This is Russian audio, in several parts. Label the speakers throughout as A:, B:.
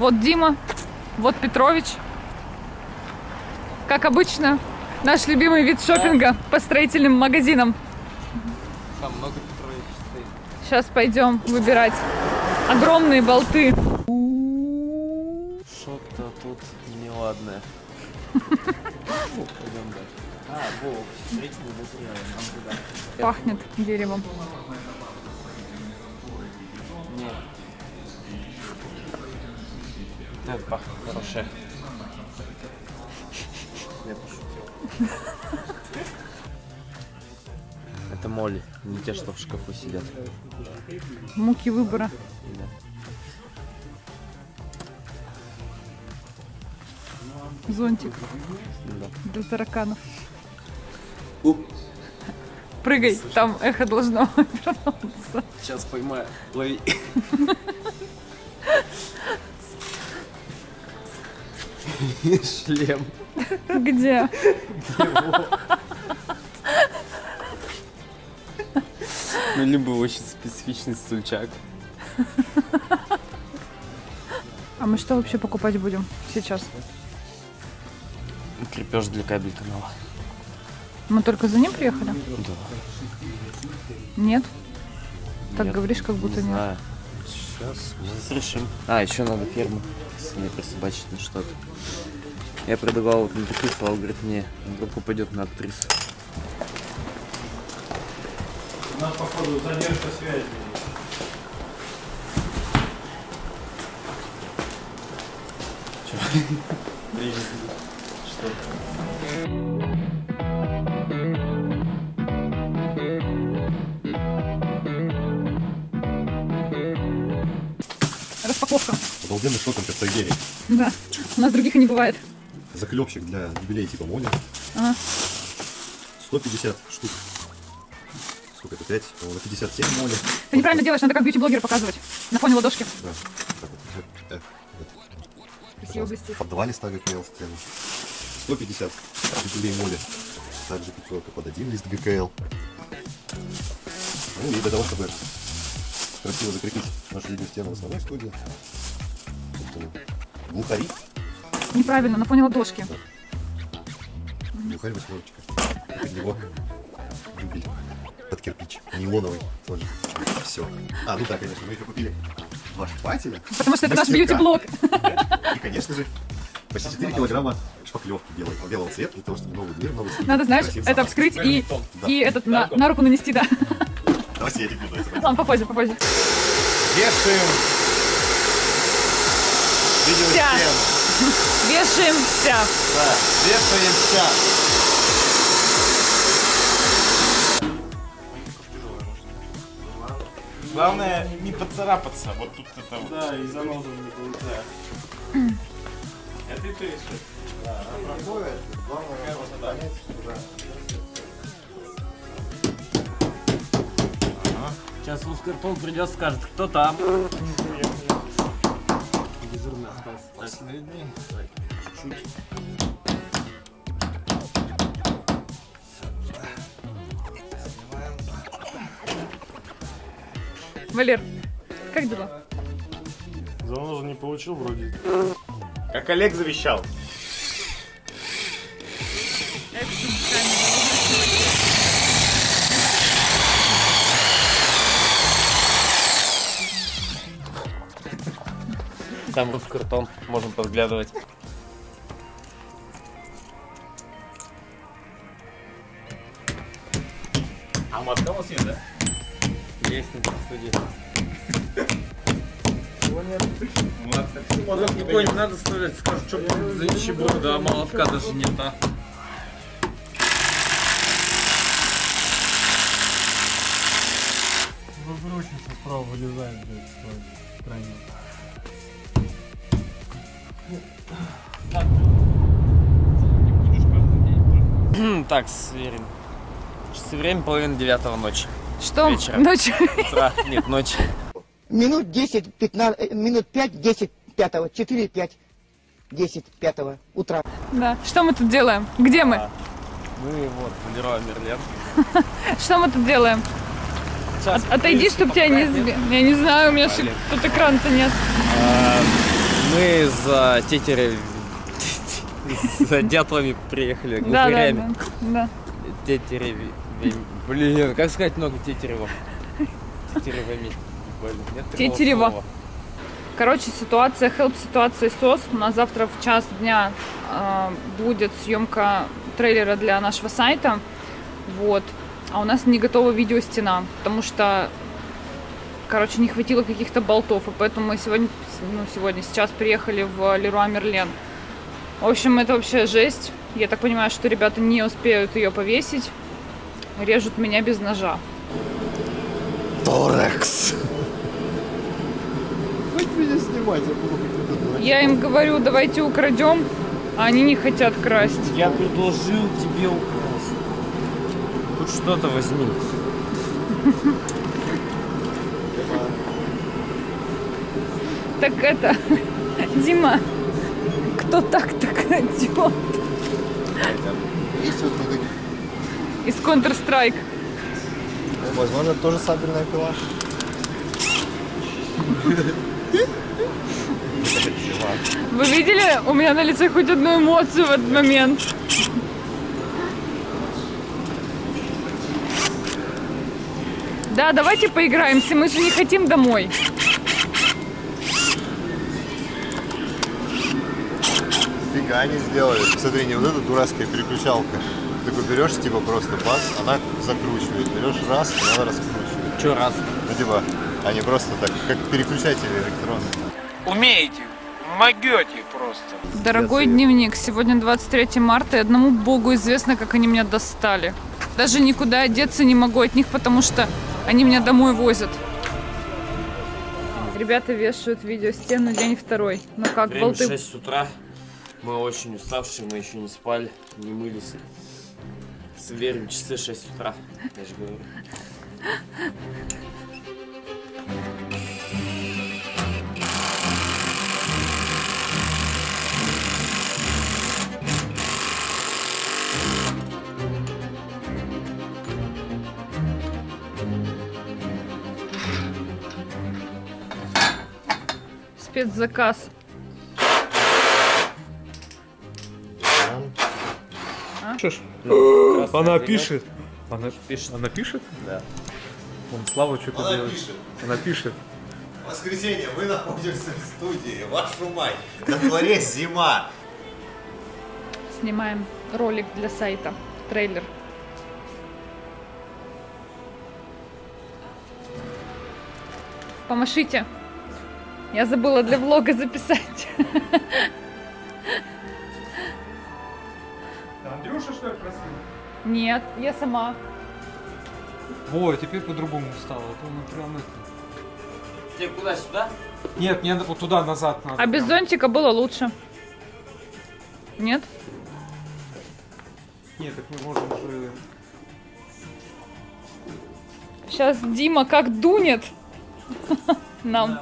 A: Вот Дима, вот Петрович. Как обычно, наш любимый вид шопинга по строительным магазинам.
B: Там много Петрович стоит.
A: Сейчас пойдем выбирать огромные болты.
B: Что-то тут неладное. Пойдем дальше. А.
A: Пахнет деревом.
B: Нет. Пахнет хорошее. Я пошутил. Это моли, не те, что в шкафу сидят.
A: Муки выбора.
B: Да.
A: Зонтик
B: Да.
A: для тараканов. Прыгай, там эхо должно вернуться.
B: Сейчас поймаю. Лови. Шлем.
A: Где?
B: Ну, либо очень специфичный стульчак.
A: А мы что вообще покупать будем сейчас?
B: Крепеж для кабель канала.
A: Мы только за ним приехали?
B: Да.
A: Нет? Так
B: Нет,
A: говоришь, как будто
B: не
A: нет.
B: знаю. Сейчас, сейчас решим. А, еще надо ферму с ней присобачить на что-то. Я предлагал вот на а он говорит, не, вдруг упадет на актрису.
C: У нас, походу, задержка связи.
A: Распаковка.
D: Обалденный шоком как изделий.
A: Да. У нас других и не бывает.
D: Заклепщик для юбилея типа моли.
A: Ага.
D: 150 штук. Сколько это? 5? На 57 моли.
A: Ты неправильно делаешь, надо как бьюти-блогера показывать. На фоне ладошки.
D: Да. Так вот. Э, э,
A: Красиво блестит.
D: Под два листа ГКЛ стены. 150 юбилей моли. Также пятерка под один лист ГКЛ. Ну и для того, чтобы красиво закрепить нашу видеостену в основной студии. Глухари.
A: Неправильно, на фоне ладошки.
D: Глухарь восьмерочка. Под него. Под кирпич. Нейлоновый тоже. Все. А, ну да, конечно, мы еще купили два шпателя.
A: Потому что это наш бьюти-блог.
D: И, конечно же, почти 4 килограмма шпаклевки белой, белого цвета, для того, чтобы новую дверь, новую
A: Надо, знаешь, это вскрыть и,
D: Да.
A: и этот на, на руку нанести, да.
D: Давайте я не буду это.
A: Ладно, попозже, попозже.
C: Вешаем видеостену.
A: Вешаемся.
C: Да, вешаемся. Главное не поцарапаться. Вот тут это вот. Да, и занозу не получается. Это и ты еще. Да, проходит. Главное просто понять, куда.
B: Сейчас Ускартон придет, скажет, кто там. Дежурный остался.
C: Последний. Чуть-чуть.
A: Валер, как дела?
C: Занозу не получил вроде. Как Олег завещал.
B: Там Ускартон, можем подглядывать.
C: А матка у вас нет, да?
B: Есть на студии.
C: Матка.
B: Никого не надо ставить, скажут, что за ничего, да, молотка даже нет, а.
C: Выбросится справа вылезает, блядь, крайне.
B: Так, сверим. Часы время половина девятого ночи.
A: Что?
B: Вечером.
A: Ночью.
B: Утра, нет, ночи.
E: Минут 10, 15, э, минут 5, 10, 5, 4, 5, 10, 5 утра.
A: Да. Что мы тут делаем? Где мы?
B: Ну и вот, Леруа Мерлен.
A: Что мы тут делаем?
B: Сейчас,
A: Отойди, чтоб тебя не. Я не знаю, у меня тут экрана-то нет.
B: А, Мы за тетерев... За дятлами приехали,
A: Да, да, да.
B: Тетереви... Блин, как сказать много тетеревов? Тетеревами.
A: Тетерева. Короче, ситуация, хелп ситуация СОС. У нас завтра в час дня э, будет съемка трейлера для нашего сайта. Вот. А у нас не готова видеостена, потому что, короче, не хватило каких-то болтов. И поэтому мы сегодня, ну, сегодня, сейчас приехали в Леруа Мерлен. В общем, это вообще жесть. Я так понимаю, что ребята не успеют ее повесить. Режут меня без ножа.
D: Торекс. Хоть меня снимать, я буду.
A: Я им говорю, давайте украдем, а они не хотят красть.
B: Я предложил тебе украсть. Хоть что-то возьми.
A: Так это, Дима, кто
D: Есть вот тут,
A: из Counter-Strike?
D: возможно, тоже сабельная пила.
A: Вы видели у меня на лице хоть одну эмоцию в этот момент? Да, давайте поиграемся, мы же не хотим домой.
D: Фига они сделали. Смотри, не вот эта дурацкая переключалка. Ты такой берешь, типа просто бац, она закручивает. Берешь раз, она раскручивает.
B: Че раз?
D: Ну типа, они просто так, как переключатели электронные.
C: Умеете, могете просто.
A: Дорогой
D: Я
A: дневник, сегодня 23 марта, и одному богу известно, как они меня достали. Даже никуда одеться не могу от них, потому что они меня домой возят. Ребята вешают видеостену день второй. Ну как,
B: Время
A: болты
B: 6 утра. Мы очень уставшие, мы еще не спали, не мылись. Верим, часы 6 утра. Я же говорю.
A: спецзаказ.
F: Она пишет. Она
B: Пишет.
F: Она пишет?
B: Да.
F: Он Слава что-то
D: Она
F: делает.
D: пишет.
F: Она пишет.
D: Воскресенье, мы находимся в студии, вашу мать. На дворе зима.
A: Снимаем ролик для сайта, трейлер. Помашите. Я забыла для влога записать. Нет, я сама.
F: Во, теперь по-другому стало. а то он прям это-
B: Тебе куда, сюда?
F: Нет, мне вот туда назад надо.
A: А без
F: прям.
A: зонтика было лучше. Нет?
F: Нет, так мы можем уже.
A: Сейчас Дима как дунет нам.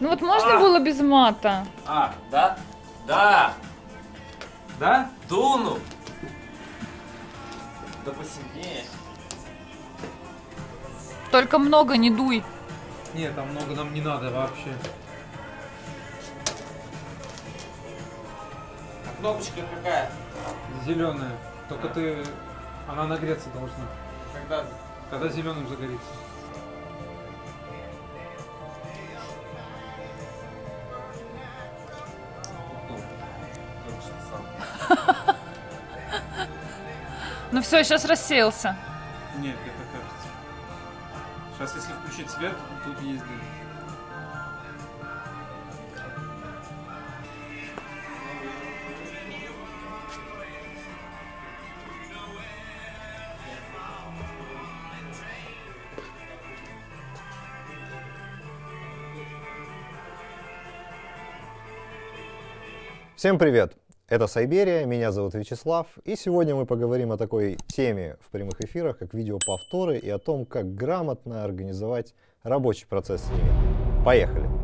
A: Ну вот можно было без мата?
B: А, да? Да!
F: Да?
B: Дуну! Да посильнее.
A: Только много не дуй.
F: Нет, там много нам не надо вообще.
B: А кнопочка какая?
F: Зеленая. Только ты. Она нагреться должна.
B: Когда?
F: Когда зеленым загорится.
A: Ну все, сейчас рассеялся.
F: Нет, это кажется. Сейчас если включить свет, тут есть дым.
D: Всем привет! Это Сайберия, меня зовут Вячеслав, и сегодня мы поговорим о такой теме в прямых эфирах, как видеоповторы, и о том, как грамотно организовать рабочий процесс с ними. Поехали!